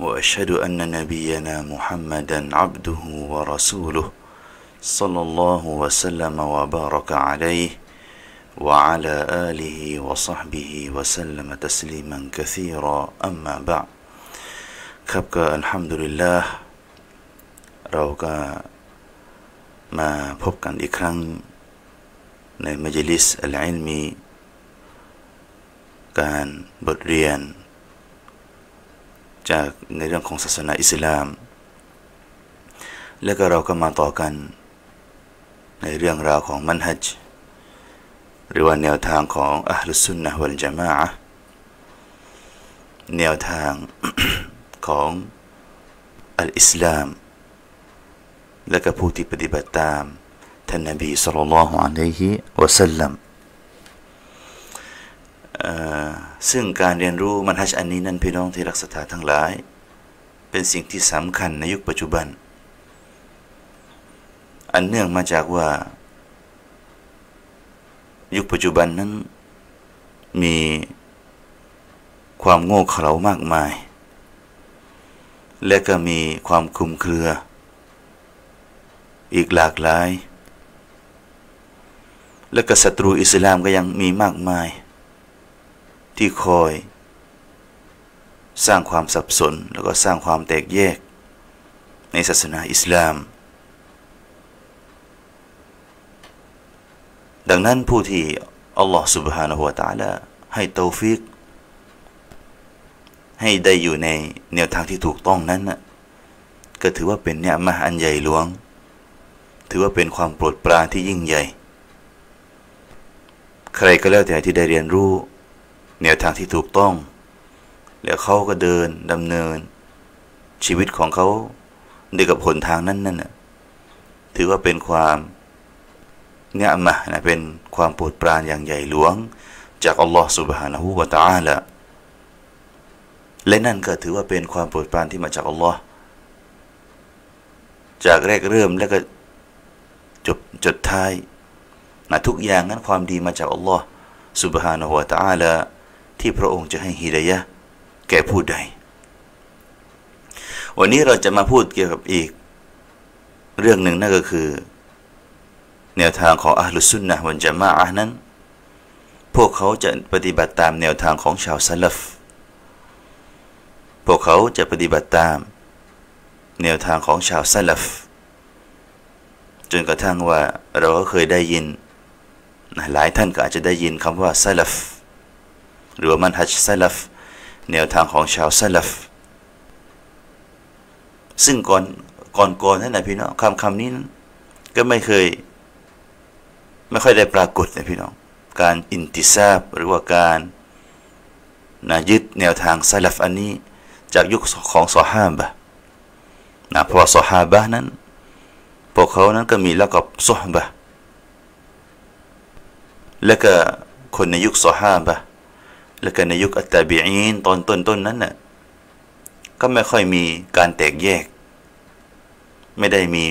واشهد ان نبينا محمدا عبده ورسوله صلى الله وسلم وبارك عليه وعلى اله وصحبه وسلم تسليما كثيرا اما بعد ครับก็อัลฮัมดุลิลลาห์เราก็มาพบกันอีกครั้งในมัจลิสอัลอิลมีการบทเรียน จากในเรื่องของศาสนาอิสลาม แล้วก็เราก็มาต่อกัน ในเรื่องราวของมันฮัจหรือว่าแนวทางของอัลลสุนนะวัลจามะแนวทางของอัลอิสลาม และก็ผู้ที่ปฏิบัติตามท่านนบีสุลต่านละฮ์อะลัยฮิวะสัลลัม ซึ่งการเรียนรู้มันฮัจอันนี้นั้นพี่น้องที่รักษาทั้งหลาย เป็นสิ่งที่สำคัญในยุคปัจจุบัน อันเนื่องมาจากว่า ยุคปัจจุบันนั้นมีความโง่เขลามากมาย และก็มีความคลุมเครือ อีกหลากหลาย และก็ศัตรูอิสลามก็ยังมีมากมาย ที่คอยสร้างความสับสนแล้วก็สร้างความแตกแยกในศาสนาอิสลาม ดังนั้นผู้ที่อัลลอฮฺ سبحانه และ تعالى ให้ตอฟิกให้ได้อยู่ในแนวทางที่ถูกต้องนั้นนะก็ถือว่าเป็นเนี่ยมหอันใหญ่หลวง ถือว่าเป็นความโปรดปรานที่ยิ่งใหญ่ ใครก็แล้วแต่ที่ได้เรียนรู้ แนวทางที่ถูกต้อง แล้วเขาก็เดินดำเนิน ชีวิตของเขาด้วยกับผลทางนั้นนั่นถือว่าเป็นความเนี่ยมานะเป็นความโปรดปรานอย่างใหญ่หลวง จากอัลลอฮฺ سبحانه และ تعالى และนั่นก็ถือว่าเป็นความโปรดปรานที่มาจากอัลลอฮ์จากแรกเริ่มแล้วก็จบจดท้ายนะทุกอย่างนั้นความดีมาจากอัลลอฮ์ سبحانه และ تعالى ที่พระองค์จะให้ฮิดายะแก่ผู้ใด วันนี้เราจะมาพูดเกี่ยวกับอีก เรื่องหนึ่งนั่นก็คือ แนวทางของอัลลุสุนนะวันจะมาอะนั้น พวกเขาจะปฏิบัติตามแนวทางของชาวซาลฟพวกเขาจะปฏิบัติตาม แนวทางของชาวซาลฟจนกระทั่งว่าเราก็เคยได้ยินหลายท่านก็อาจจะได้ยินคำว่าซาลฟ หรือว่ามันฮัจซาลฟแนวทางของชาวซาลฟซึ่งก่อนก่อนก่อนนั่นนะพี่น้องคำคำนี้นั้นก็ไม่เคย ไม่ค่อยได้ปรากฏนะพี่น้อง การอินติซาบหรือว่าการนะยึดแนวทางซาลฟอันนี้ จากยุคของซอฮาบะนะเพราะซอฮาบะนั้นพวกเขานั้นก็มีแล้วกับซอฮบะและก็คนในยุคซอฮาบะ แล้วก็ในยุคอัตตาบีอีนตอนต้นๆนั้นน่ะก็ไม่ค่อยมีการแตกแยก ไม่ได้มี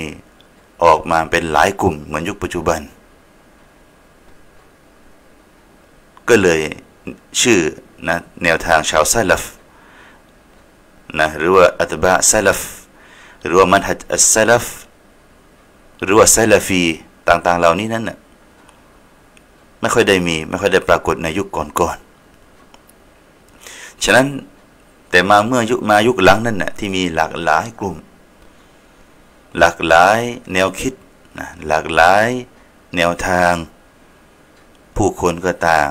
ออกมาเป็นหลายกลุ่มเหมือนยุคปัจจุบัน ก็เลยชื่อนะแนวทางชาวซาลฟนะหรือว่าอัตบะซาลฟหรือว่ามันฮัดอัสซาลฟหรือว่าซาลฟีต่างๆ เหล่านี้นั้นน่ะไม่ค่อยได้มี ไม่ค่อยได้ปรากฏในยุคก่อน ฉะนั้นแต่มาเมื่อยุคมายุคหลังนั่นน่ะที่มีหลากหลายกลุ่ม หลากหลายแนวคิดนะหลากหลายแนวทาง ผู้คนก็ต่าง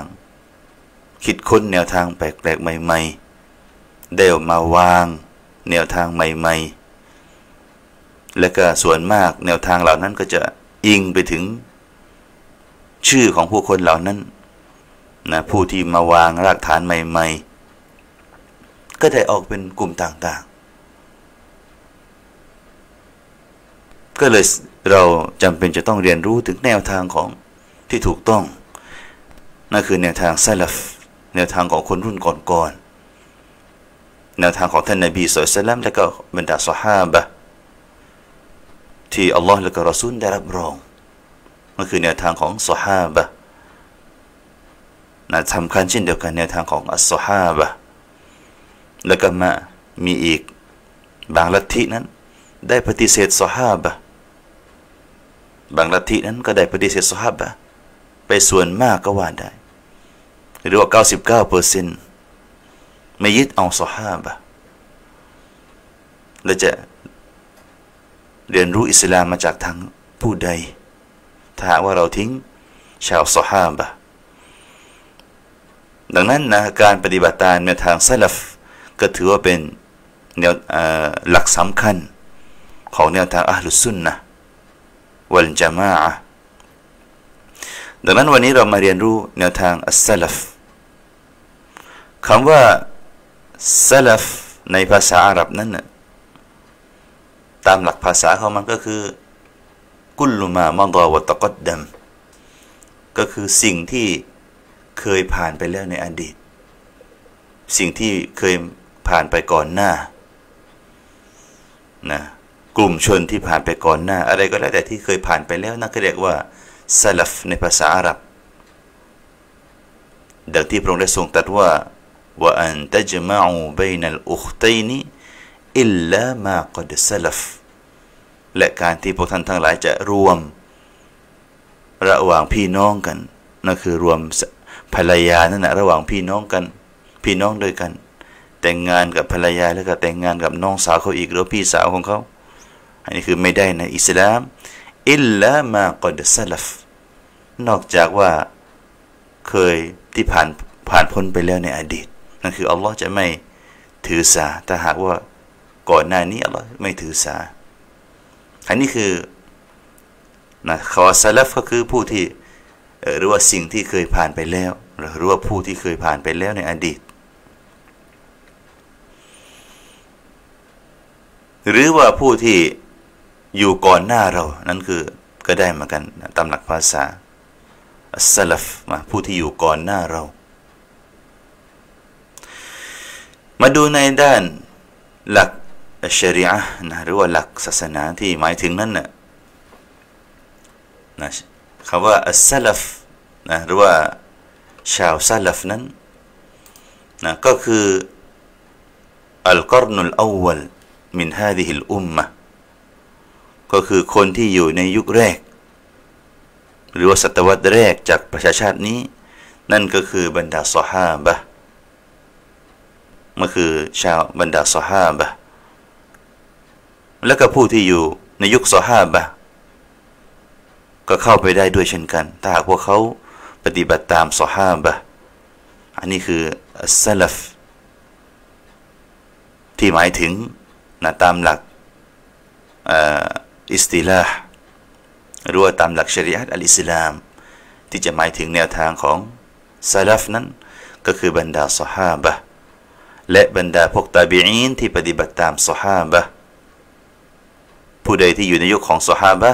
คิดค้นแนวทางแปลกๆใหม่ๆได้มาวาง แนวทางใหม่ ๆ และก็ส่วนมากแนวทางเหล่านั้นก็จะอิงไปถึง ชื่อของผู้คนเหล่านั้นนะผู้ที่มาวางรากฐานใหม่ ๆ ก็ได้ออกเป็นกลุ่มต่างๆ ก็เลยเราจำเป็นจะต้องเรียนรู้ถึงแนวทางของที่ถูกต้อง นั่นคือแนวทางไซลัฟแนวทางของคนรุ่นก่อนๆ แนวทางของท่านนาบีสุลต่านและก็บรรดาสหาบะที่อัลลอฮ์และก็รอซูลได้รับรองนั่นคือแนวทางของสหาบะนะสำคัญเช่นเดียวกันแนวทางของอัสสหาบะ แล้วก็มามีอีกบางลัทธินั้น ได้ปฏิเสธสหาบะบางลัทธินั้นก็ได้ปฏิเสธสหาบะไปส่วนมากก็ว่าได้หรือว่า 99เปอร์เซ็นต์ไม่ยึดเอาสหาบะและจะเรียนรู้อิสลามมาจากทางผู้ใด ถ้าว่าเราทิ้งชาวสหาบะดังนั้นนะการปฏิบัติตามในทางซาลฟ ก็ถือว่าเป็นแนวหลักสำคัญของแนวทางอัลลุสุนนะวัลจามาอะดังนั้นวันนี้เรามาเรียนรู้แนวทางอัสซาลฟคำว่าซาลฟในภาษาอาหรับนั้นนะตามหลักภาษาของมันก็คือกุลลุมามดาวตะกดดัมก็คือสิ่งที่เคยผ่านไปแล้วในอดีต สิ่งที่เคย ผ่านไปก่อนหน้านะกลุ่มชนที่ผ่านไปก่อนหน้า อะไรก็แล้วแต่ที่เคยผ่านไปแล้วนั่นก็เรียกว่าซาลฟในภาษาอาหรับ ดังที่พระองค์ได้ทรงตรัสว่าว่าอันตัจมาอูบนัลอุคตัยนีอิลลามากดซาลฟและการที่พวกท่านทั้งหลายจะรวม ระหว่างพี่น้องกันนั่นคือรวมภรรยานั่นนะระหว่างพี่น้องกัน พี่น้องด้วยกัน แต่งงานกับภรรยาแล้วก็แต่งงานกับน้องสาวเขาอีกหรือพี่สาวของเขาอันนี้คือไม่ได้ในอิสลามอิลลามากอดซลฟนอกจากว่าเคยที่ผ่านผ่านพ้นไปแล้วในอดีตนั่นคืออัลลอฮ์จะไม่ถือสาถ้าหากว่าก่อนหน้านี้อัลลอฮ์ไม่ถือสาอันนี้คือนะคำว่าซลฟก็คือผู้ที่หรือว่าสิ่งที่เคยผ่านไปแล้ว หรือว่าผู้ที่เคยผ่านไปแล้วในอดีต หรือว่าผู้ที่อยู่ก่อนหน้าเรา นั่นคือก็ได้เหมากันตามหลักภาษาอัสลัฟมาผู้ที่อยู่ก่อนหน้าเรา มาดูในด้านหลักชริอะนะหรือว่าหลักศาสนาที่หมายถึงนั่นนะนะคำว่าอัสลัฟนะหรือว่าชาวซาลฟนั้นนะก็คืออัลกอรนุลอวัล มินฮาดิฮิลอุมมะก็คือคนที่อยู่ในยุคแรก หรือว่าศตวรรษแรกจากประชาชาตินี้ นั่นก็คือบรรดาสหาบะมันคือชาวบรรดาสหาบะแล้วก็ผู้ที่อยู่ในยุคสหาบะก็เข้าไปได้ด้วยเช่นกัน ถ้าหากพว่าเขาปฏิบัติตามสหาบะอันนี้คืออัสลัฟที่หมายถึง นะตามหลักอิสติลาหรือว่าตามหลักชริอะห์อัลอิสลาม ที่จะหมายถึงแนวทางของซาลฟนั้น ก็คือบรรดาสหาบะและบรรดาพวกตาบีอินที่ปฏิบัติตามสหาบะผู้ใดที่อยู่ในยุคของสหาบะ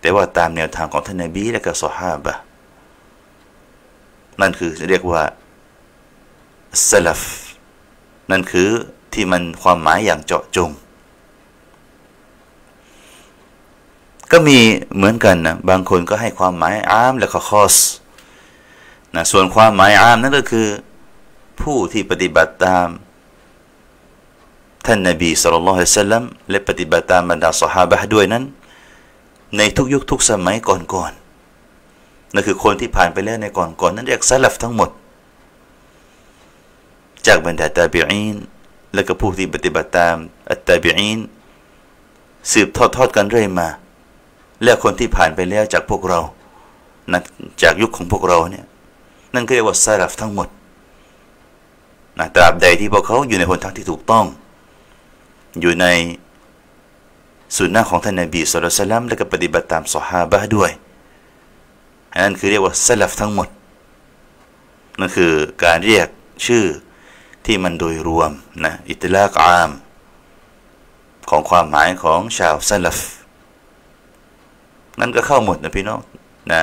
แต่ว่าตามแนวทางของท่านนบีและก็สหาบะนั่นคือเรียกว่าสลัฟนั่นคือ ที่มันความหมายอย่างเจาะจง ก็มีเหมือนกันนะบางคนก็ให้ความหมายอามและก็คอสนะส่วนความหมายอามนั่นก็คือผู้ที่ปฏิบัติตาม ท่านนบีสุลต่านละัลและปฏิบัติตามบรรดาสหายด้วยนั้น ในทุกยุคทุกสมัยก่อนๆนั่นคือคนที่ผ่านไปแล้วในก่อนก่อนนั้นเรียกซาลฟทั้งหมด จากบรรดาตาบิอีน และก็ผู้ที่ปฏิบัติตามอัตตาบิอีนสืบทอดทอดกันเรื่อยมา และคนที่ผ่านไปแล้วจากพวกเรานะจากยุคของพวกเราเนี่ยนั่นก็เรียกว่าซาลฟทั้งหมดนะตราบใดที่พวกเขาอยู่ในหนทางที่ถูกต้อง อยู่ในสุนนะของท่านนบีสุลต่านและก็ปฏิบัติตามสหาบะด้วยนั่นคือเรียกว่าสลับทั้งหมดนั่นคือการเรียกชื่อ ที่มันโดยรวมนะอิตลากอาม ของความหมายของชาวสลับนั่นก็เข้าหมดนะพี่น้องนะ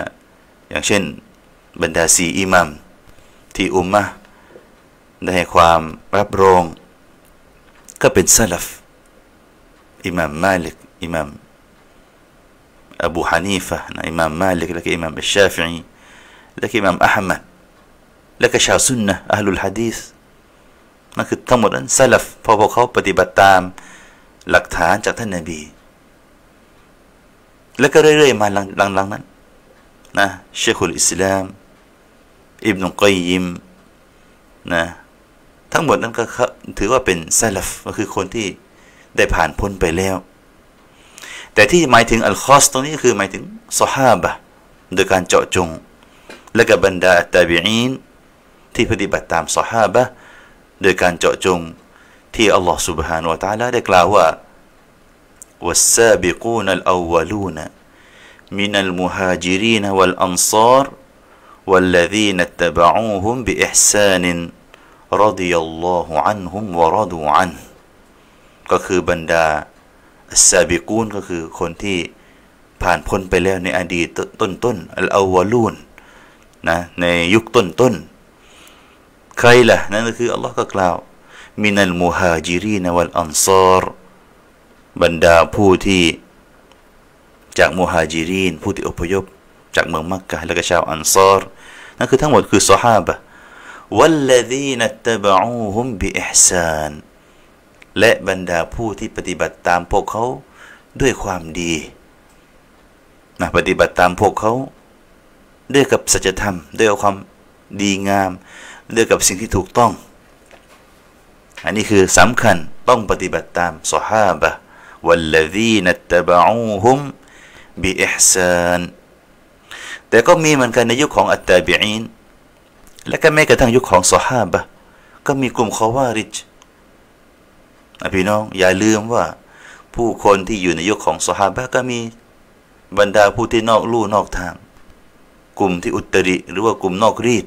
อย่างเช่นบรรดาสีอิมัมที่อุมมะได้ให้ความรับรองก็เป็นสะลัฟอิมัมมาลิกอิมัมอบูฮานีฟะนะอิมัมมาลิกแล้วก็อิมัมอัชชาฟิอีแล้วก็อิมัมอะหมัดแล้วก็ชาวซุนนะอะฮ์ลุลฮะดีษ นั่นคือทั้งหมดนั้นสะลัฟพอพวกเขาปฏิบัติตามหลักฐานจากท่านนบี แล้วก็เรื่อยๆมาหลังๆนั้นนะเชคุลอิสลามอิบนุกัยยิมนะทั้งหมดนั้นก็ถือว่าเป็นซาลฟก็คือคนที่ได้ผ่านพ้นไปแล้ว แต่ที่หมายถึงอัลคอสตรงนี้คือหมายถึงสฮาบะโดยการเจาะจง และกับบรรดาตาบีอีนที่ปฏิบัติตามสฮาบะ โดยการเจาะจงที่อัลลอฮฺ سبحانه และ تعالى ได้กล่าวว่า والسابقون الأولون من المهاجرين والأنصار والذين اتبعوهم بإحسان رضي الله عنهم ورضوا عنه ก็คือบรรดาอัซาบิกูนก็คือคนที่ผ่านพ้นไปแล้วในอดีตต้นต้นอัลอาวลูนนะในยุคต้นต้น ใครล่ะ นั่นก็คืออัลลอฮ์ก็กล่าว มินัลมุฮาจิรีนวัลอันซอรบรรดาผู้ที่จากมุฮาจิรีน ผู้ที่อพยพ จากเมืองมักกะและก็ชาวอันซอรนั่นคือทั้งหมดคือสฮาบะวัลลดีนัตบะอูฮุมบิอิห์ซานและบรรดาผู้ที่ปฏิบัติตามพวกเขาด้วยความดีนะปฏิบัติตามพวกเขา ด้วยกับสัจธรรม ด้วยความดีงาม ด้วยกับสิ่งที่ถูกต้อง อันนี้คือสำคัญต้องปฏิบัติตามสฮาบะวัลลดีนัตบะอูฮุมบิอิห์ซานแต่ก็มีเหมือนกันในยุคของอัตตาบีอีนและก็แม้กระทั่งยุคของสฮาบะก็มีกลุ่มคอวาริจพี่น้องอย่าลืมว่า ผู้คนที่อยู่ในยุคของสฮาบะก็มีบรรดาผู้ที่นอกลู่นอกทาง กลุ่มที่อุตริหรือว่ากลุ่มนอกรีด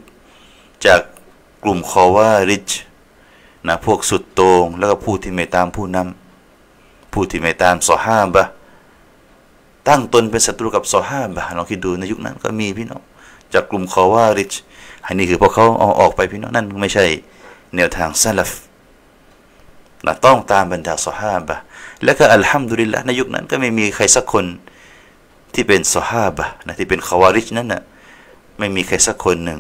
จาก กลุ่มคอวาริจนะพวกสุดโตงแล้วก็ผู้ที่ไม่ตามผู้นำผู้ที่ไม่ตามสฮาบะตั้งตนเป็นศัตรูกับซอฮาบะลองคิดดูในยุคนั้นก็มีพี่น้องจากกลุ่มคอวาริชอันนี้คือพวกเขาเอาออกไปพี่น้องนั่นไม่ใช่แนวทางซาลฟนะต้องตามบรรดาซอฮาบะและก็อัลฮัมดุลิลละในยุคนั้นก็ไม่มีใครสักคนที่เป็นซอฮาบะนะที่เป็นคาวาริชนั้นนะไม่มีใครสักคนหนึ่ง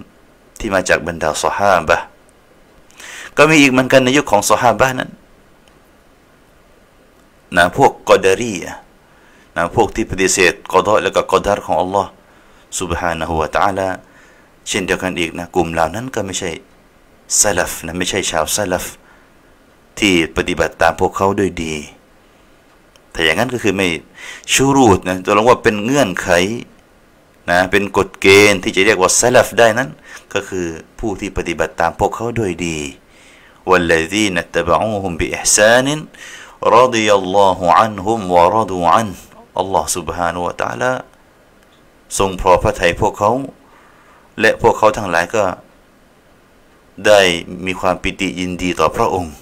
ที่มาจากบรรดาซอฮาบะก็มีอีกเหมือนกันในยุคของซอฮาบะนั้นนะพวกกอดารีนะพวกที่ปฏิเสธกอดอและก็กอดารของอัลลอฮ์ سبحانه และ تعالى เช่นเดียวกันอีกนะกลุ่มเหล่านั้นก็ไม่ใช่ซาลฟนะไม่ใช่ชาวซาลฟที่ปฏิบัติตามพวกเขาด้วยดี แต่อย่างนั้นก็คือไม่ชูรูดนะตัวลงว่าเป็นเงื่อนไข นะเป็นกฎเกณฑ์ที่จะเรียกว่าซาลฟได้นั้น ก็คือผู้ที่ปฏิบัติตามพวกเขาด้วยดี والذين اتبعوهم بإحسان رضي الله عنهم ورضوا عنه อัลลอฮ์ سبحانه และ تعالى ทรงพอพระทัยพวกเขา และพวกเขาทั้งหลายก็ ได้มีความปิติยินดีต่อพระองค์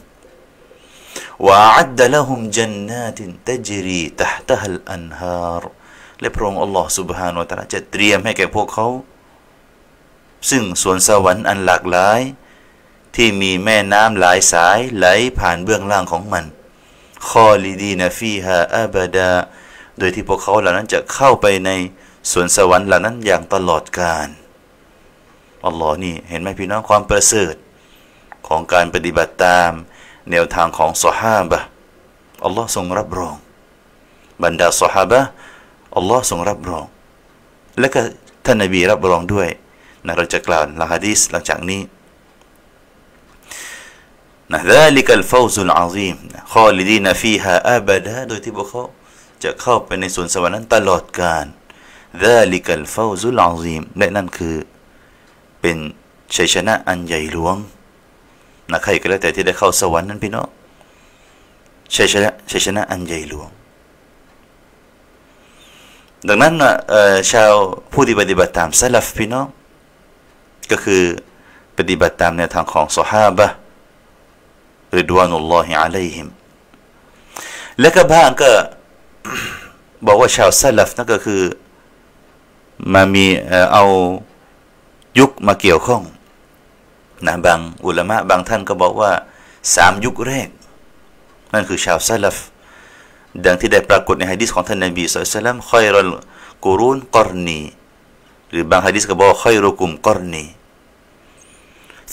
ว่าอัดละหุมจันนาตินตจรีตะตะฮัลอันฮาร์ และพระองค์อัลลอฮ์ سبحانه وتعالى จะเตรียมให้แก่พวกเขา ซึ่งสวนสวรรค์อันหลากหลาย ที่มีแม่น้ำหลายสายไหลผ่านเบื้องล่างของมันخالدين فيها أبدا โดยที่พวกเขาเหล่านั้นจะเข้าไปในสวนสวรรค์เหล่านั้นอย่างตลอดกาลอัลลอฮ์นี่เห็นไหมพี่น้องความประเสริฐของการปฏิบัติตาม แนวทางของสฮาบะอัลลอฮ์ทรงรับรอง บรรดาสฮาบะ อัลลอฮ์ทรงรับรอง และก็ท่านนบีรับรองด้วยนะเราจะกล่าวหลังฮะดีสหลังจากนี้นะ ذلكالفوز العظيم خالدين فيها أبدا โดยที่พวกเขาจะเข้าไปในสวนสวรรค์นั้นตลอดกาล ذلكالفوز العظيم และนั่นคือเป็นชัยชนะอันใหญ่หลวงนะใครก็แล้วแต่ที่ได้เข้าสวรรค์นั้นพี่น้องชัยชนะชัยชนะอันใหญ่หลวง ดังนั้นชาวผู้ที่ปฏิบัติตามซาลฟพี่น้องก็คือปฏิบัติตามแนวทางของสฮาบะริดวานุลลอฮิอะลัยฮิมและก็บ้างก็บอกว่าชาวซาลฟนั่นก็คือมามีเอายุคมาเกี่ยวข้องนะบางอุลามะบางท่านก็บอกว่าสามยุคแรก นั่นคือชาวซาลฟ ดังที่ได้ปรากฏในฮะดีษของท่านนบีสุลต่านค่อยรกูรุนกอรนีหรือบางฮะดีษก็บอกค่อยรุกุมกอรนี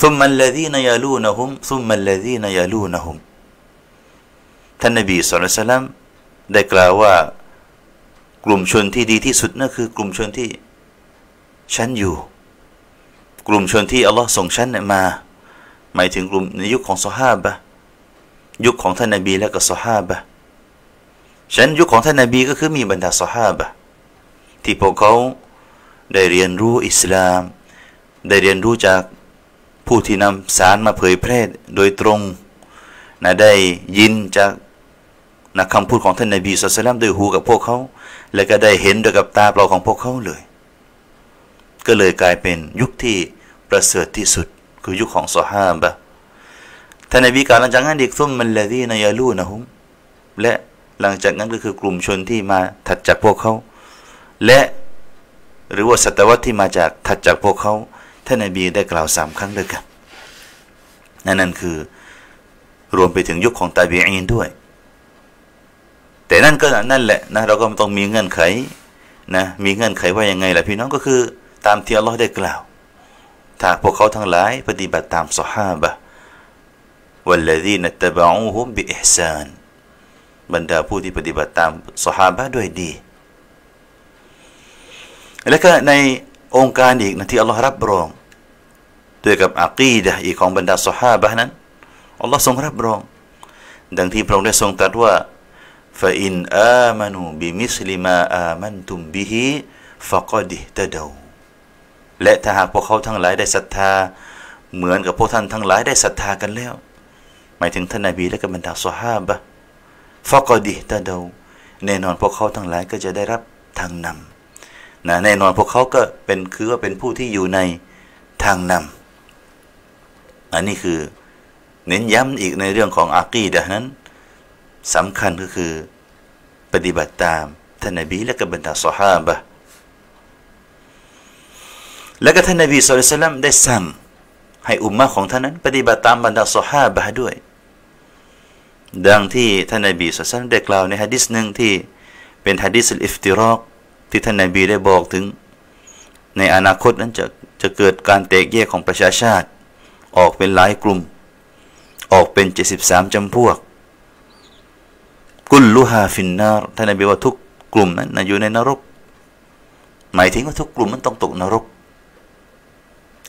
ثم الذين يلونهم ثم الذين يلونهم ท่านนบีสุลต่านได้กล่าวว่ากลุ่มชนที่ดีที่สุดนั่นคือกลุ่มชนที่ฉันอยู่ กลุ่มชนที่อัลลอฮ์ส่งฉันมา หมายถึงกลุ่มในยุคของซอฮาบะยุคของท่านนบีและก็ซอฮาบะ ฉันยุคของท่านนบีก็คือมีบรรดาซอฮาบะที่พวกเขาได้เรียนรู้อิสลาม ได้เรียนรู้จากผู้ที่นำสารมาเผยแพร่โดยตรงนะได้ยินจากนะคำพูดของท่านนบีสุลต่านด้วยหูกับพวกเขา และก็ได้เห็นด้วยกับตาเปล่าของพวกเขาเลย ก็เลยกลายเป็นยุคที่ประเสริฐที่สุด คือยุคของซอฮาบะท่านนบีกล่าวหลังจากนั้นอีกซุมมันละดีนยาลูนะฮุมและ หลังจากนั้นก็คือกลุ่มชนที่มาถัดจากพวกเขา และหรือว่าศตวรรษที่มาจากถัดจากพวกเขาท่านนบีได้กล่าวสามครั้งด้วยกันนั่นนั่นคือรวมไปถึงยุคของตาบีอินด้วย แต่นั่นก็นั่นแหละนะเราก็ต้องมีเงื่อนไขนะมีเงื่อนไขว่ายังไงล่ะพี่น้องก็คือ ตามที่อัลลอฮ์ได้กล่าวถ้าพวกเขาทั้งหลายปฏิบัติตามสหาบะวัลลดีนัต บะอูฮุมบิอิฮซานบรรดาผู้ที่ปฏิบัติตามสหาบะด้วยดี แล้วก็ในองค์การอีกนะที่อัลลอฮ์รับรองด้วยกับอักีดะอีกของบรรดาสหาบะนั้นอัลลอฮ์ทรงรับรอง ดังที่พระองค์ได้ทรงตรัสว่า فإن آمنوا بمثل ما آمنتم به فقد اهتدوا และถ้าหากพวกเขาทั้งหลายได้ศรัทธา เหมือนกับพวกท่านทั้งหลายได้ศรัทธากันแล้ว หมายถึงท่านนบีและกับบรรดาสหาบะ ฟกอดิตะเดาแน่นอนพวกเขาทั้งหลายก็จะได้รับทางนำนะแน่นอนพวกเขาก็เป็นคือว่าเป็นผู้ที่อยู่ในทางนำอันนี้คือเน้นย้ำอีกในเรื่องของอากีดะนั้นสำคัญก็คือปฏิบัติตามท่านนบีและกับบรรดาสหาบะและก็ท่านนบีสุลต่านได้สั่งให้อุมมะของท่านนั้น ปฏิบัติตามบรรดาสหาบะด้วย ดังที่ท่านนบีสุลต่านได้กล่าวในฮะดิษหนึ่งที่เป็นฮะดิษอิฟติรอกที่ท่านนบีได้บอกถึง ในอนาคตนั้นจะจะเกิดการแตกแยกของประชาชาติ ออกเป็นหลายกลุ่ม ออกเป็น 73จำพวก กุลลูฮาฟินนารท่านนบีว่าทุกกลุ่มนั้นอยู่ในนรก หมายถึงว่าทุกกลุ่มมันต้องตกนรก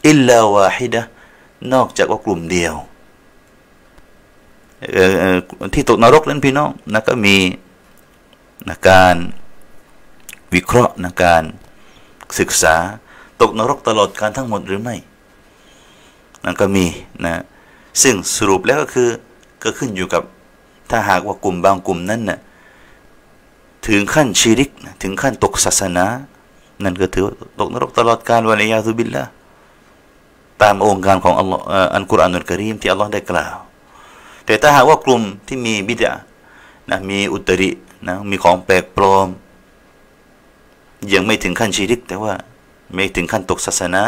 อิลลาวาฮิดะนอกจากว่ากลุ่มเดียว ที่ตกนรกนั้นพี่น้องนะก็มีนะการวิเคราะห์นะการศึกษาตกนรกตลอดการทั้งหมดหรือไม่นั่นก็มีนะซึ่งสรุปแล้วก็คือก็ขึ้นอยู่กับถ้าหากว่ากลุ่มบางกลุ่มนั้นน่ะถึงขั้นชีริกถึงขั้นตกศาสนา นั่นก็ถือตกนรกตลอดกาลวันยาตุบิลละตามองค์การของอัลลอฮ์อันกุรอานุลกรีมที่อัลลอฮ์ได้กล่าว แต่ถ้าหากว่ากลุ่มที่มีบิดานะมีอุตรินะมีของแปลกปลอม ยังไม่ถึงขั้นชีริก แต่ว่าไม่ถึงขั้นตกศาสนา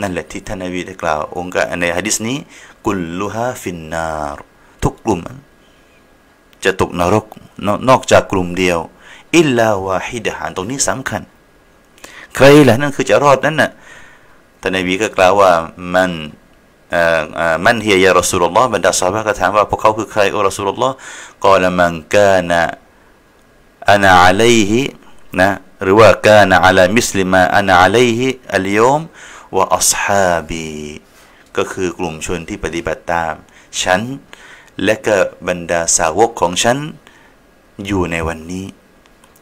นั่นแหละที่ท่านนบีได้กล่าว องค์การในฮะดิษนี้กุลลุฮาฟินนารทุกกลุ่ม จะตกนรกนอกจากกลุ่มเดียวอิลลาวาฮิดะหันตรงนี้สำคัญ ใครล่ะนั่นคือจะรอดนั่นน่ะท่านนบีก็กล่าวว่ามัน มันเฮียยารอสูลุลลอฮ์บรรดาสาวก็ถามว่าพวกเขาคือใครอัลรอสูลุลลอฮ์กล่าวมันกานะอานาอะลัยฮินะหรือว่ากานะอัลามิสลิมาอานาอะลัยฮิอัลยอมวะอัศฮาบีก็คือกลุ่มชนที่ปฏิบัติตาม ฉัน และก็บรรดาสาวกของฉัน อยู่ในวันนี้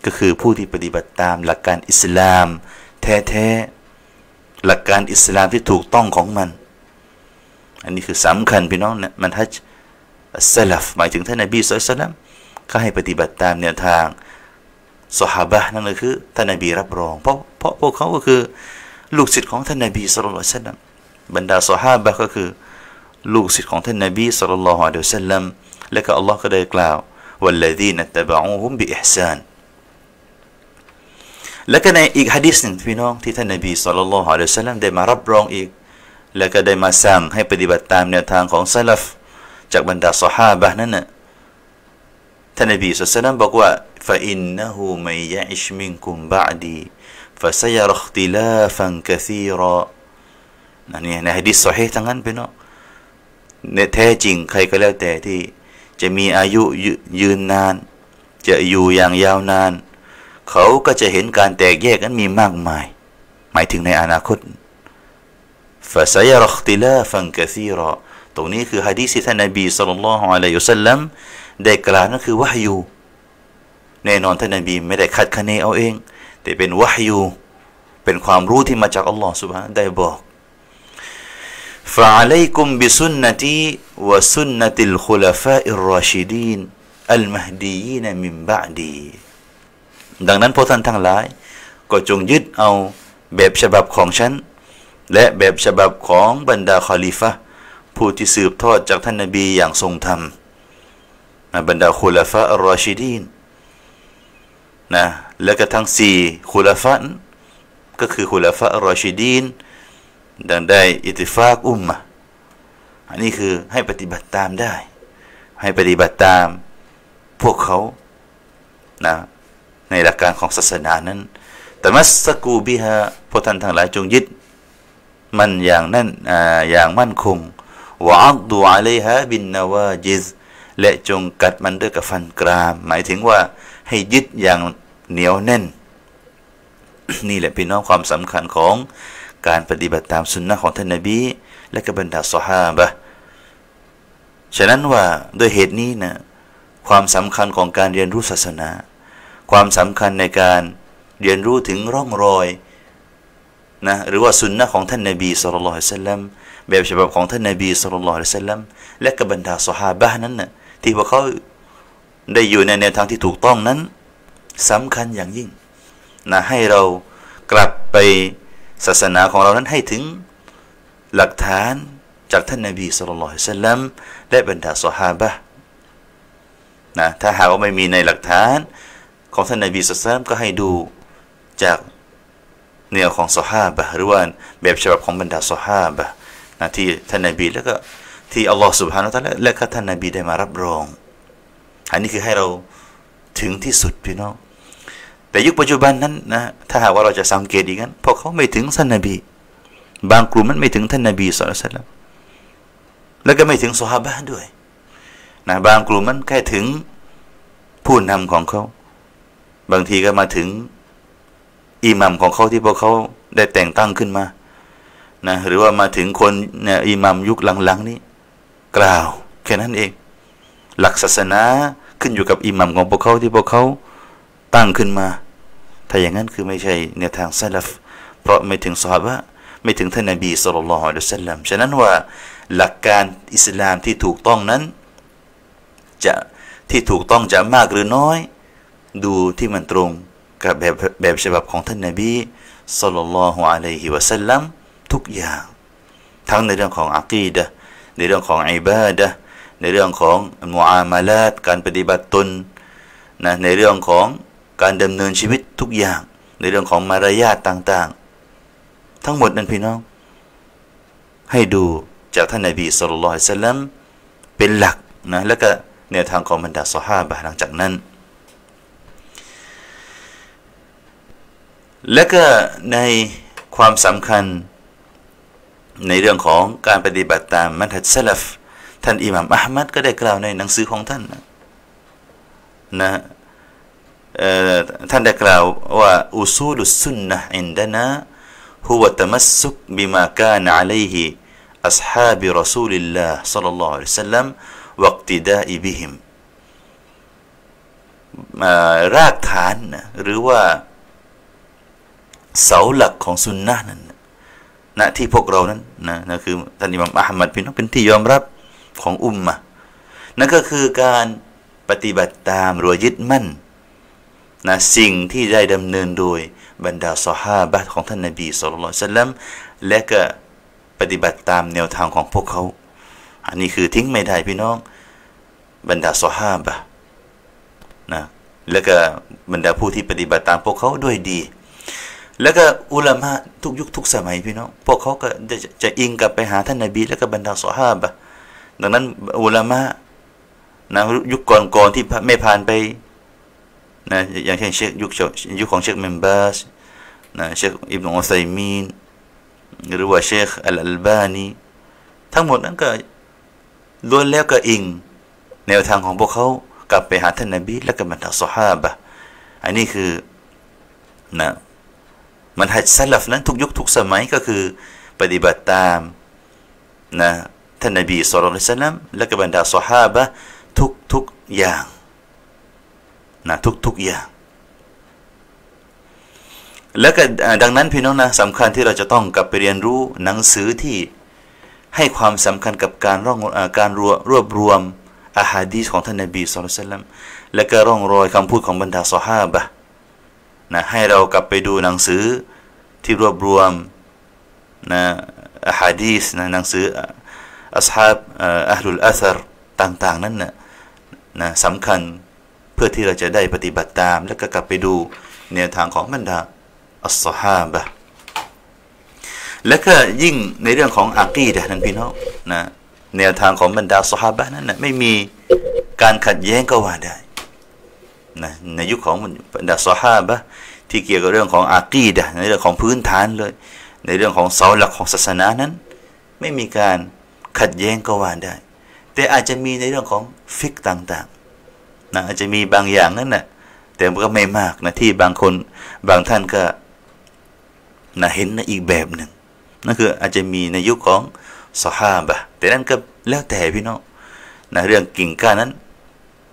ก็คือผู้ที่ปฏิบัติตามหลักการอิสลาม แท้ๆหลักการอิสลามที่ถูกต้องของมัน อันนี้คือสำคัญพี่น้องนะมันทัชสลัฟหมายถึงท่านนบีสุลต่านก็ให้ปฏิบัติตามแนวทางสหบะนั่นก็คือท่านนบีรับรอง เพราะเพราะพวกเขาก็คือลูกศิษย์ของท่านนบีสุลต่านบรรดาสหบะก็คือ ลูกศิษย์ของท่านนบีสุลต่านละฮ์อะลัยฮิสัลลัมและก็อัลลอฮ์ก็ได้กล่าววัลลดีนัตตบะอูฮุมบิอิห์ซานและก็ในอีกฮะดิษหนึ่งพี่น้องที่ท่านนบีสุลต่านละฮ์อะลัยฮิสลามได้มารับรองอีก และก็ได้มาสั่งให้ปฏิบัติตามแนวทางของซาลฟจากบรรดาสหาบะนั่นนะท่านนบีصلى الله عليه وسلم บอกว่า فإنه من يعش منكم بعدي فسيرى اختلافا كثيرا นั่นเนี่ยในฮะดิษสเฮทั้งนั้นไปเนาะในแท้จริงใครก็แล้วแต่ที่จะมีอายุยืนนาน จะอยู่อย่างยาวนาน เขาก็จะเห็นการแตกแยกนั้นมีมากมาย หมายถึงในอนาคต ฟาซายรัคติลาฟังกะซีรอตรงนี้คือฮะดีษที่ท่านนบีสุลต่านละฮ์อะลัยฮิสซาลลัมได้กล่าวนั่นคือวะฮยูแน่นอนท่านนบีไม่ได้คัดคะเนเอาเอง แต่เป็นวะฮยูเป็นความรู้ที่มาจากอัลลอฮ์สุบฮานได้บอก فعليكم بسنتي وسنة الخلفاء الراشدين المهديين من بعدي ดังนั้นพวกท่านทั้งหลาย ก็จงยึดเอาแบบฉบับของฉัน และแบบฉบับของบรรดาคอลิฟะผู้ที่สืบทอดจากท่านนบีอย่างทรงธรรมบรรดาคุลฟะอัลรอชิดีนนะและก็ทั้งสี่คุลฟะก็คือคุลฟะอัลรอชิดีนดังได้อิติฟากอุมมะอันนี้คือให้ปฏิบัติตามได้ ให้ปฏิบัติตามพวกเขานะในหลักการของศาสนานั้นแต่มัสกูบิฮะพวกท่านทั้งหลายจงยึด มันอย่างนั้นอย่างมั่นคงวะอักดูอะลยฮะบินนาวาจิซและจงกัดมันด้วยกับฟันกราม หมายถึงว่าให้ยึดอย่างเหนียวแน่น นี่แหละพี่น้องความสำคัญของการปฏิบัติตามสุนนะของท่านนบี และก็บบรรดาสหาบะฉะนั้นว่าด้วยเหตุนี้นะความสำคัญของการเรียนรู้ศาสนา ความสำคัญในการเรียนรู้ถึงร่องรอย นะหรือว่าสุนนะของท่านนบีสุลต่านสัลลัมแบบฉบับของท่านนบีสุลต่านสัลลัมและกับบรรดาสหาบะนั้นนะที่พวกเขาได้อยู่ในแนวทางที่ถูกต้องนั้นสำคัญอย่างยิ่งนะให้เรากลับไปศาสนาของเรานั้นให้ถึงหลักฐานจากท่านนบีสุลต่านสัลลัมและบรรดาสหาบะนะถ้าหากว่าไม่มีในหลักฐานของท่านนบีสุลต่านก็ให้ดูจาก แนวของสหาบะหรือว่าแบบฉบับของบรรดาสหาบะนะที่ท่านนบีแล้วก็ที่อัลลอฮฺสุบฮานาอัลลอฮฺและก็ท่านนบีได้มารับรอง อันนี้คือให้เราถึงที่สุดพี่น้อง แต่ยุคปัจจุบันนั้นนะถ้าหากว่าเราจะสังเกตอีกนั้นพวกเขาไม่ถึงท่านนบี บางกลุ่มมันไม่ถึงท่านนบีสุลต่านแล้วก็ไม่ถึงสฮาบะด้วยนะบางกลุ่มมันแค่ถึงผู้นำของเขา บางทีก็มาถึง อิหมัมของเขาที่พวกเขาได้แต่งตั้งขึ้นมานะหรือว่ามาถึงคนเนี่ยอิหมัมยุคหลังๆนี้ กล่าวแค่นั้นเอง หลักศาสนาขึ้นอยู่กับอิหมัมของพวกเขาที่พวกเขาตั้งขึ้นมา ถ้าอย่างนั้นคือไม่ใช่แนวทางซาลฟเพราะไม่ถึงสฮาบะไม่ถึงท่านนบีสุลต่านละฮ์อัลสลัมฉะนั้นว่าหลักการอิสลามที่ถูกต้องนั้น จะที่ถูกต้องจะมากหรือน้อย ดูที่มันตรง กับแบบแบบฉบับของท่านนบีสุลต่านลฮ์อะลัยฮิวะสัลลัมทุกอย่าง ทั้งในเรื่องของอักีดะในเรื่องของอิบาดะในเรื่องของมุอามาลาตการปฏิบัติตนนะในเรื่องของการดำเนินชีวิตทุกอย่าง ในเรื่องของมารยาทต่างๆ ทั้งหมดนั้นพี่น้อง ให้ดูจากท่านนบีสุลต่านสัลลัมเป็นหลักนะแล้วก็แนวทางของบรรดาสหาบะหลังจากนั้น และก็ในความสำคัญในเรื่องของการปฏิบัติตามมัทธยัลัฟท่านอิหม่ามอัลมัดก็ได้กล่าวในหนังสือของท่านนะนะท่านได้กล่าวว่าอุซูลุสุนนะอินดานะฮุวะตมัสซุกบิมากานอะลัยฮิอัศฮาบิรอซูลิลลาฮ์ซัลลัลลอฮุอะลัยฮิสัลลัมวักติดาอิบิฮิมรากฐานนะหรือว่า เสาหลักของสุนนะนั้นนะที่พวกเรานั้นนะนั่นคือท่านอิมามอัลมัดพี่น้องเป็นที่ยอมรับของอุมมะนั่นก็คือการปฏิบัติตามรือยึดมั่นนะสิ่งที่ได้ดำเนินโดยบรรดาสหาบะของท่านนบีสุลต่านลัมและก็ปฏิบัติตามแนวทางของพวกเขา อันนี้คือทิ้งไม่ได้พี่น้องบรรดาสหาบะนะและก็บรรดาผู้ที่ปฏิบัติตามพวกเขาด้วยดี แล้วก็อุลามะทุกยุคทุกสมัยพี่น้องพวกเขาก็จะจะอิงกลับไปหาท่านนบีแล้วก็บรรดาสหาบะดังนั้นอุลามะนะยุคก่อนๆที่ไม่ผ่านไปนะอย่างเช่นเชคยุคยุคของเชคเมมบาสนะเชคอิบนุอัซัยมีนหรือว่าเชคอัลอัลบานีทั้งหมดนั้นก็ล้วนแล้วก็อิง แนวทางของพวกเขากลับไปหาท่านนบีและก็บรรดาสหาบะอันนี้คือนะ มันฮัจสลัฟนั้นทุกยุคทุกสมัยก็คือปฏิบัติตามนะท่านนบีสุลต่านและก็บรรดาสหาบะทุกทุกอย่างนะทุกทุกอย่างแล้วก็ดังนั้นพี่น้องนะสำคัญที่เราจะต้องกลับไปเรียนรู้หนังสือที่ให้ความสำคัญกับการร่องการรวรวบรวมอาหาดีของท่านนบีสุลต่านและก็ร่องรอยคำพูดของบรรดาสหาบะ นะให้เรากลับไปดูหนังสือที่รวบรวมนะอาหาดีสนะหนังสืออัศฮาบอัลลุลอัซรต่างๆ นั้นนะนะสำคัญเพื่อที่เราจะได้ปฏิบัติตาม แล้วก็กลับไปดูแนวทางของบรรดาอัสฮาบะและก็ยิ่งในเรื่องของอากีดะนั้นพี่น้องนะแนวทางของบรรดาสฮาบะนั้นนะไม่มีการขัดแย้งก็ว่าได้ นะในยุคของบรรดาสฮาบะที่เกี่ยวกับเรื่องของอากีดะในเรื่องของพื้นฐานเลย ในเรื่องของเสาหลักของศาสนานั้น ไม่มีการขัดแย้งก็ว่าได้ แต่อาจจะมีในเรื่องของฟิกต่างๆนะอาจจะมีบางอย่างนั่นนะ่ะแต่ก็ไม่มากนะที่บางคนบางท่านก็นะเห็นในอีกแบบหนึ่งนั่นคืออาจจะมีในยุคของสฮาบะแต่นั่นก็แล้วแต่พี่น้องนะเรื่องกิ่งก้านนั้น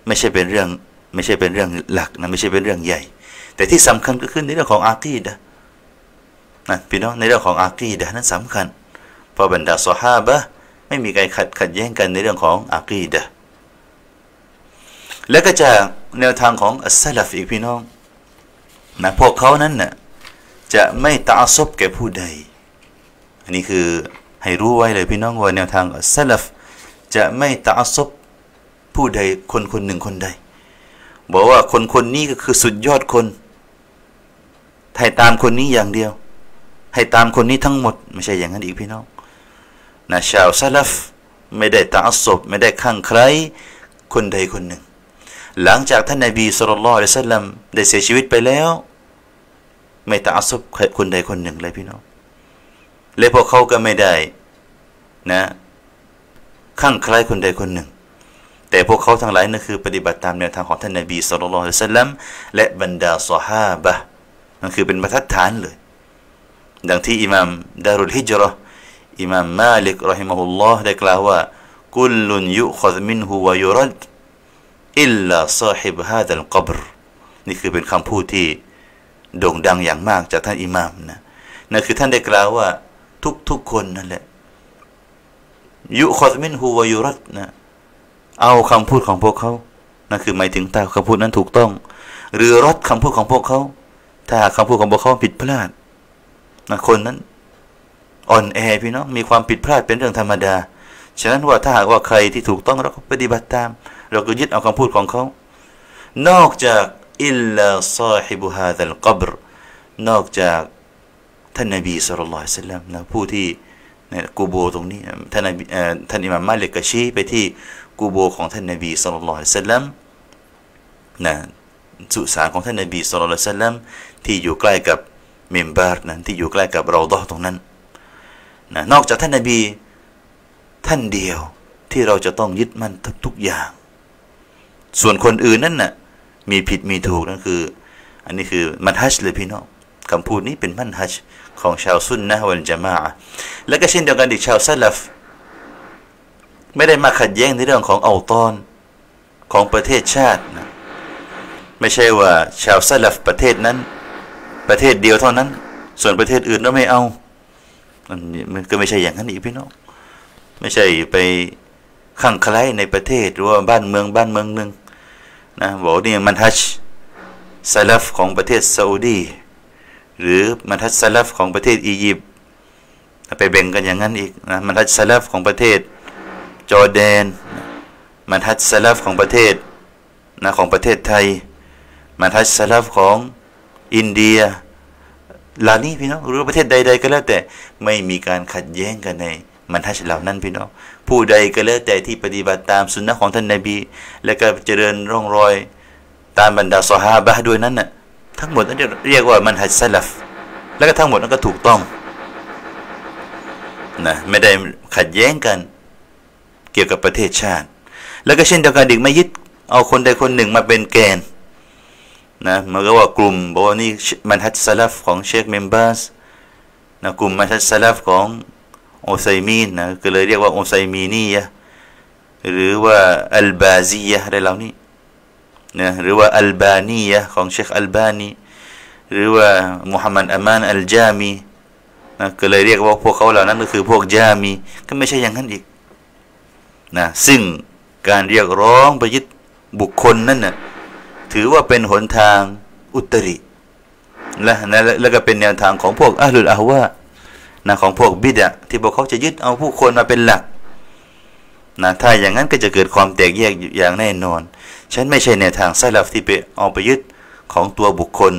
ไม่ใช่เป็นเรื่อง ไม่ใช่เป็นเรื่องหลักนะไม่ใช่เป็นเรื่องใหญ่ แต่ที่สำคัญก็คือในเรื่องของอากีดะนะพี่น้องในเรื่องของอากีดะนั้นสำคัญเพราะบรรดาสฮาบะไม่มีการขัดขัดแย้งกันในเรื่องของอากีดะและก็จากแนวทางของอัสลัฟอีกพี่น้องนะพวกเขานั้นนะ่ะจะไม่ตาซบแก่ผู้ใด อันนี้คือให้รู้ไว้เลยพี่น้องว่าแนวทางอัสลัฟจะไม่ตาซบผู้ใดคนคนหนึ่งคนใด บอกว่าคนคนนี้ก็คือสุดยอดคนให้ตามคนนี้อย่างเดียว ให้ตามคนนี้ทั้งหมด ไม่ใช่อย่างนั้นอีกพี่น้องนะชาวซาลฟไม่ได้ตาอัศบไม่ได้ข้างใครคนใดคนหนึ่ง หลังจากท่านนบีสุลต่านละสัลลัมได้เสียชีวิตไปแล้ว ไม่ตาอัศบคนใดคนหนึ่งเลยพี่น้องและพวกเขาก็ไม่ได้นะข้างใครคนใดคนหนึ่ง แต่พวกเขาทั้งหลายนั่นคือปฏิบัติตามแนวทางของท่านนบีสุลต่านสัลลัมและบรรดาสหาบะนั่นคือเป็นบรรทัดฐานเลย ดังที่อิหม่ามดารุลฮิจรออิหม่ามมาลิกรอฮิมะฮุลลอฮ์ได้กล่าวว่ากุลุนยุขดมินหูวยุรัดอิลลาซาฮิบฮาดัลกับรนี่คือเป็นคำพูดที่โด่งดังอย่างมากจากท่านอิหม่ามนะนั่นคือท่านได้กล่าวว่าทุกๆคนนั่นแหละยุขดมินหูวยุรัดนะ เอาคำพูดของพวกเขานั่นคือหมายถึงถ้าคำพูดนั้นถูกต้อง หรือรดคำพูดของพวกเขา ถ้าคำพูดของพวกเขาผิดพลาดนะคนนั้น อ่อนแอพี่น้องมีความผิดพลาดเป็นเรื่องธรรมดา ฉะนั้นว่าถ้าหากว่าใครที่ถูกต้องเราก็ปฏิบัติตาม เราก็ยึดเอาคำพูดของเขา นอกจากอิลลาซาฮิบุฮาดัลกับรนอกจากท่านนบีสุลต่านสัลลัมนะผู้ที่ในกูโบตรงนี้ท่านท่านอิหม่ามมาเลกกะชี้ไปที่ กูโบของท่านนบีสุลต่านสัลลัมนะสุสานของท่านนบีสุลต่านสัลลัมที่อยู่ใกล้กับเมมบาร์นั้นที่อยู่ใกล้กับเราดอตรงนั้นนะนอกจากท่านนบีท่านเดียวที่เราจะต้องยึดมั่นทุกอย่าง ส่วนคนอื่นนั่นน่ะมีผิดมีถูกนั่นคือ อันนี้คือมันฮัชเลยพี่น้องคำพูดนี้เป็นมันฮัชของชาวซุนนะวันจามาและก็เช่นเดียวกันอีกชาวซาลฟ ไม่ได้มาขัดแย้งในเรื่องของเอาตอนของประเทศชาตินะไม่ใช่ว่าชาวซาลฟประเทศนั้น ประเทศเดียวเท่านั้น ส่วนประเทศอื่นเราไม่เอามันก็ไม่ใช่อย่างนั้นอีกพี่น้องไม่ใช่ไปข้างใครในประเทศหรือว่าบ้านเมืองบ้านเมืองหนึ่งนะบอกนี่มันทัชซาลฟของประเทศซาอุดีหรือมันทัชซาลฟของประเทศอียิปต์ไปแบ่งกันอย่างนั้นอีกนะมันทัชซาลฟของประเทศ จอร์แดน มันทัชสลัฟของประเทศนะของประเทศไทย มันทัชสลัฟของอินเดียเหล่านี้พี่น้องหรือประเทศใด ๆ ก็แล้วแต่ไม่มีการขัดแย้งกันในมันทัชเหล่านั้นพี่น้องผู้ใดก็แล้วแต่ที่ปฏิบัติตามสุนนะของท่านนาบี และก็เจริญร่องรอย ตามบรรดาสหาบะด้วยนั้นน่ะทั้งหมดนั้นเรียกว่ามันฮัจสลัฟแล้วก็ทั้งหมดนั้นก็ถูกต้องนะไม่ได้ขัดแย้งกัน เกี่ยวกับประเทศชาติ แล้วก็เช่นเดียวกันอีกไม่ยึดเอาคนใดคนหนึ่งมาเป็นแกนนะมันก็ว่ากลุ่มบอกว่านี่มันฮัจสลัฟของเชคเมมเบอร์สนะกลุ่มมันฮัจสลัฟของอุไซมีนนะก็เลยเรียกว่าอุไซมีนียะหรือว่าอัลบาซียะอะไรเหล่านี้นะหรือว่าอัลบานียะของเชคอัลบานีหรือว่ามุฮัมมัดอามานอัลจามีนะก็เลยเรียกว่าพวกเขาเหล่านั้นก็คือพวกจามีก็ไม่ใช่อย่างนั้นอีก นะซึ่งการเรียกร้องไปยึดบุคคลนั่นนะ่ะถือว่าเป็นหนทางอุตริและนะแล้วก็เป็นแนวทางของพวกอัลลุลอาวานะของพวกบิดะที่พวกเขาจะยึดเอาผู้คนมาเป็นหลักนะถ้าอย่างนั้นก็จะเกิดความแตกแยกอย่างแน่นอน ฉันไม่ใช่แนวทางไซลัฟที่ไปเอาไปยึดของตัวบุคคล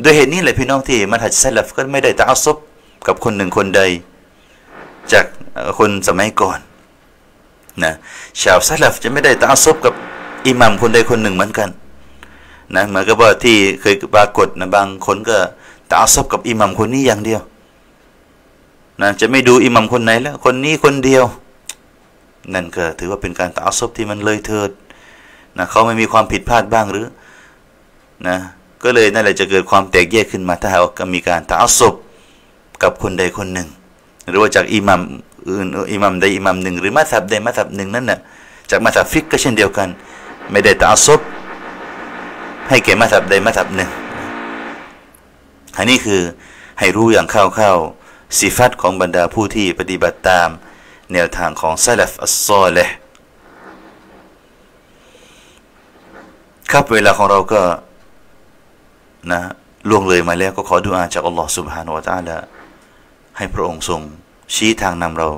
โดยเหตุนี้แหละพี่น้องที่มัทัดไซลัฟก็ไม่ได้ตาอัซบกับคนหนึ่งคนใด จากคนสมัยก่อน นะชาวไซลัฟจะไม่ได้ตาอัซบกับอิหมัมคนใดคนหนึ่งเหมือนกันนะเหมือนกับว่าที่เคยปรากฏนะบางคนก็ตาอัซบกับอิหมัมคนนี้อย่างเดียวนะจะไม่ดูอิหมัมคนไหนแล้ว คนนี้คนเดียว นั่นก็ถือว่าเป็นการตาอัซบที่มันเลยเถิดนะเขาไม่มีความผิดพลาดบ้างหรือนะก็เลยนั่นแหละจะเกิดความแตกแยกขึ้นมาถ้าหากมีการตาอัซบกับคนใดคนหนึ่ง หรือว่าจากอิหมัม อื่นอิหมัมใดอิหมัมหนึ่งหรือมัสยิดใดมัสยิดหนึ่งนั่นน่ะจากมัสยิดฟิกก็เช่นเดียวกัน ไม่ได้ตาอัซบให้แก่มัสยิดใดมัสยิดหนึ่งอันนี้คือให้รู้อย่างคร่าวๆสิฟัตของบรรดาผู้ที่ปฏิบัติตามแนวทางของซาลฟอัสซอเลห์ครับเวลาของเราก็นะล่วงเลยมาแล้วก็ขอดุอาจากอัลลอฮ์ سبحانه และ تعالى ให้พระองค์ทรง ชี้ทางนำเรา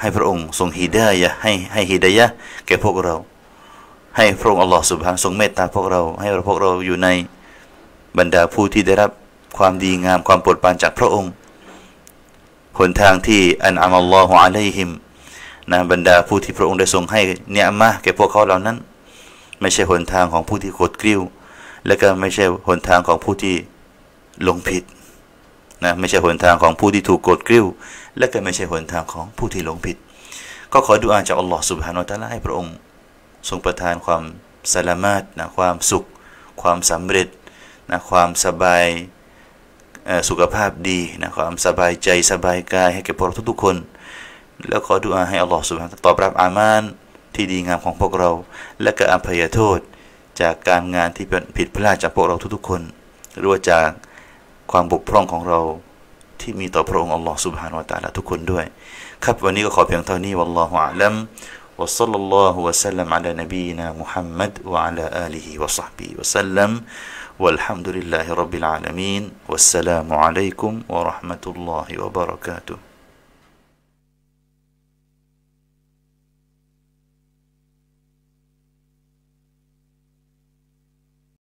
ให้พระองค์ทรงฮิดายะให้ให้ฮิดายะแก่พวกเรา ให้พระองค์อัลลอฮฺสุบฮานทรงเมตตาพวกเรา ให้เราพวกเราอยู่ในบรรดาผู้ที่ได้รับความดีงามความโปรดปรานจากพระองค์หนทางที่อันอัมัลลอฮฺอะลัยฮิมนะบรรดาผู้ที่พระองค์ได้ทรงให้เนียมะแก่พวกเขาเหล่านั้น ไม่ใช่หนทางของผู้ที่ขดรกริ้ว และก็ไม่ใช่หนทางของผู้ที่หลงผิด นะไม่ใช่หนทางของผู้ที่ถูกกดกริ้ว และก็ไม่ใช่หนทางของผู้ที่หลงผิด ก็ขอดุอาจากอัลลอฮ์สุบฮานาอัลลอฮ์ให้พระองค์ ทรงประทานความสลามาตนะความสุข ความสำเร็จนะความสบายสุขภาพดีนะความสบายใจสบายกายให้แก่พวกเราทุกๆคน แล้วขอดุอาให้อัลลอฮ์สุบฮานะตอบรับอามานที่ดีงามของพวกเรา และก็อภัยโทษจากการงานที่ผิดพลาดจากพวกเราทุกๆคน หรือว่าจาก ความบกพร่องของเราที่มีต่อพระองค์อัลลอฮ์ سبحانه และ تعالى ทุกคนด้วย ครับวันนี้ก็ขอเพียงเท่านี้วัลลอฮุอะลัม وصلى الله وسلم على نبينا محمد وعلى آله وصحبه وسلم والحمد لله رب العالمين والسلام عليكم ورحمة الله وبركاته